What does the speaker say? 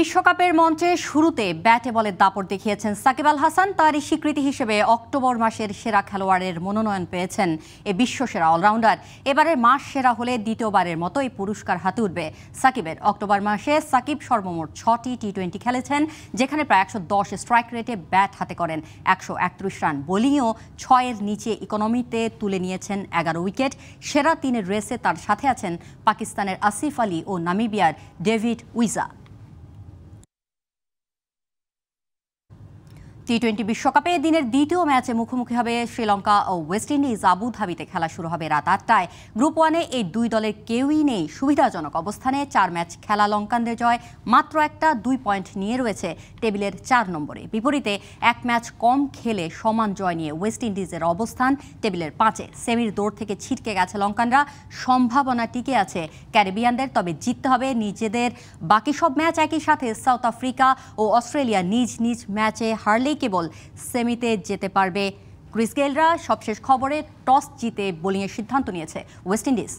বিশ্বকাপের মঞ্চে শুরুতে ব্যাটে বলে দাপট দেখিয়েছেন সাকিব আল হাসান। তারই স্বীকৃতি হিসেবে অক্টোবর মাসের সেরা খেলোয়াড়ের মনোনয়ন পেয়েছেন এ বিশ্বসেরা অলরাউন্ডার। এবারের মাস সেরা হলে দ্বিতীয়বারের মতো এই পুরস্কার হাতে উঠবে সাকিবের। অক্টোবর মাসে সাকিব সর্বমোট ছটি টি টোয়েন্টি খেলেছেন, যেখানে প্রায় একশো দশ স্ট্রাইক রেটে ব্যাট হাতে করেন। একশো একত্রিশ রান বোলিংয়েও ছয়ের নিচে ইকোনমিতে তুলে নিয়েছেন এগারো উইকেট। সেরা তিনের রেসে তার সাথে আছেন পাকিস্তানের আসিফ আলী ও নামিবিয়ার ডেভিড উইজা। টি টোয়েন্টি বিশ্বকাপে দিনের দ্বিতীয় ম্যাচে মুখোমুখি হবে শ্রীলঙ্কা ও ওয়েস্ট ইন্ডিজ। আবুধাবিতে খেলা শুরু হবে রাত আটটায়। গ্রুপ ওয়ানে এই দুই দলের কেউই নেই। সুবিধাজনক অবস্থানে চার ম্যাচ খেলা লঙ্কানদের জয়। মাত্র একটা দুই পয়েন্ট নিয়ে রয়েছে টেবিলের চার নম্বরে। বিপরীতে এক ম্যাচ কম খেলে সমান জয় নিয়ে ওয়েস্ট ইন্ডিজের অবস্থান টেবিলের পাঁচে। সেমির দৌড় থেকে ছিটকে গেছে লঙ্কানরা। সম্ভাবনা টিকে আছে ক্যারিবিয়ানদের, তবে জিততে হবে নিজেদের। বাকি সব ম্যাচ একই সাথে সাউথ আফ্রিকা ও অস্ট্রেলিয়া নিজ নিজ ম্যাচে হারলেই কেবল সেমিতে যেতে পারবে। ক্রিস গেলরা সবশেষ খবরে টস জিতে বোলিংয়ের সিদ্ধান্ত নিয়েছে ওয়েস্ট ইন্ডিজ।